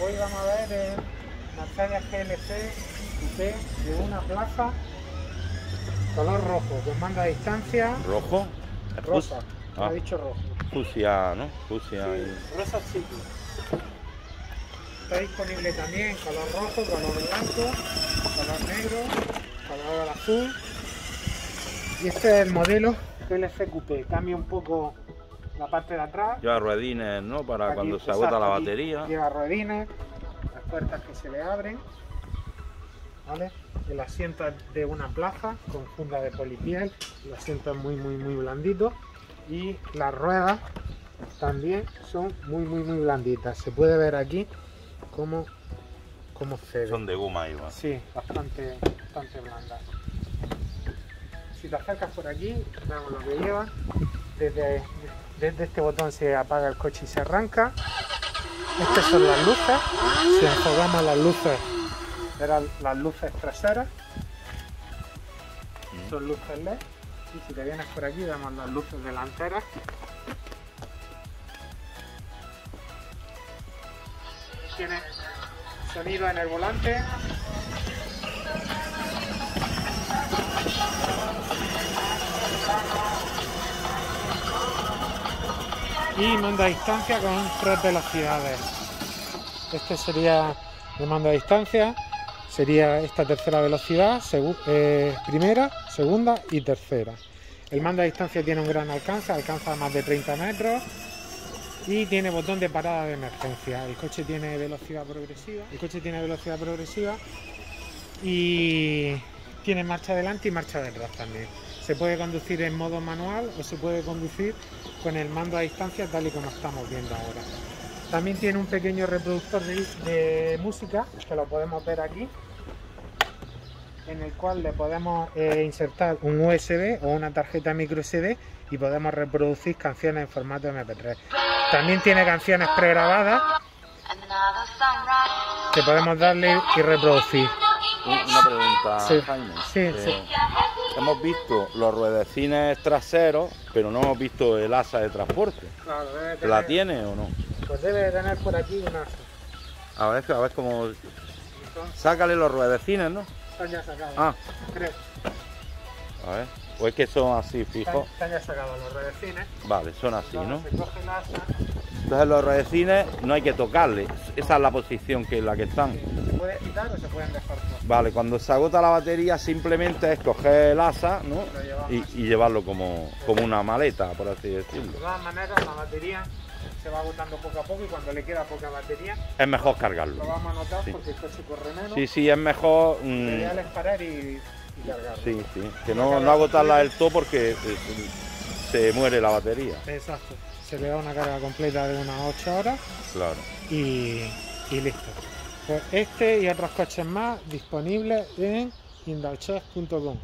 Hoy vamos a ver el Mercedes GLC Coupé de una plaza color rojo, con manda a distancia ¿Rojo? ¿Es rosa. Ah. Ha dicho rojo. Fusia, ¿no? Fusia Sí, y- rosa chico. Está disponible también color rojo, color blanco, color negro, color azul. Y este es el modelo GLC Coupé. Cambia un poco la parte de atrás. Lleva ruedines, ¿no? Para Aquí, cuando se exacto, agota la batería. Lleva ruedines, las puertas que se le abren. ¿vale? El asiento de una plaza con funda de polipiel. El asiento es muy, muy, muy blandito. Y las ruedas también son muy, muy, muy blanditas. Se puede ver aquí cómo, cómo cede. Son de goma igual. Sí, bastante, bastante blandas. Si te acercas por aquí, vemos lo que lleva. Desde, desde este botón se apaga el coche y se arranca. Estas son las luces. Si enfocamos las luces, eran las luces traseras. Son luces LED. Y si te vienes por aquí, vemos las luces delanteras. Tiene sonido en el volante. Y mando a distancia con tres velocidades. Este sería el mando a distancia. Sería esta tercera velocidad, eh, primera, segunda y tercera. El mando a distancia tiene un gran alcance, alcanza más de 30 metros y tiene botón de parada de emergencia. El coche tiene velocidad progresiva. El coche tiene velocidad progresiva y tiene marcha adelante y marcha detrás también. Se puede conducir en modo manual o se puede conducir con el mando a distancia tal y como estamos viendo ahora. También tiene un pequeño reproductor de, de música que lo podemos ver aquí en el cual le podemos eh, insertar un USB o una tarjeta micro SD y podemos reproducir canciones en formato MP3. También tiene canciones pregrabadas que podemos darle y reproducir. Un- Una pregunta, Sí, Jaime. sí, Eh, sí. Hemos visto los ruedecines traseros, pero no hemos visto el asa de transporte. Claro, debe ¿La tiene o no? Pues debe de tener por aquí una. A ver, a ver cómo... Sácale los ruedecines, ¿no? Están ya sacados. Ah, Creo. a ver. O es que son así, fijos. están ya sacados los redecines. Vale, son así, ¿no? Se coge el asa. Entonces los redecines no hay que tocarle. Esa es la posición que la que están. Puede quitar o se pueden dejar puestos. Vale, cuando se agota la batería simplemente es coger el asa ¿no? Lo y, y llevarlo como, como una maleta, por así decirlo. De todas maneras, la batería se va agotando poco a poco y cuando le queda poca batería, Es mejor lo cargarlo. vamos a notar Sí. porque el coche corre menos. Sí, sí, es mejor... Lo mm, ideal es parar y, y cargarlo. sí, sí, que no, no agotarla del todo porque eh, se muere la batería. Exacto. Se le da una carga completa de unas 8 horas Claro. y, y listo. Pues este y otros coches más disponibles en indalchef.com.